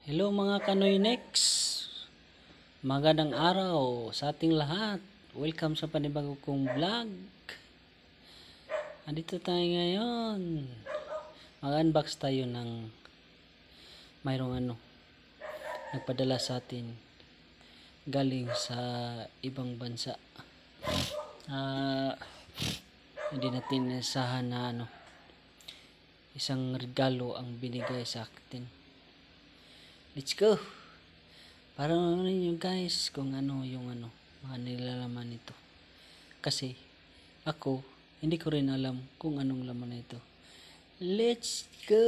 Hello mga Kanoy Next. Magandang araw sa ating lahat. Welcome sa panibago kong vlog. Andito tayo ngayon. Mag-unbox tayo ng mayroong ano nagpadala sa atin galing sa ibang bansa. Ah, hindi natin inasahan na ano isang regalo ang binigay sa atin. Let's go! Para ano ninyo guys kung ano yung ano, mga nilalaman nito. Kasi ako, hindi ko rin alam kung anong laman nito. Let's go!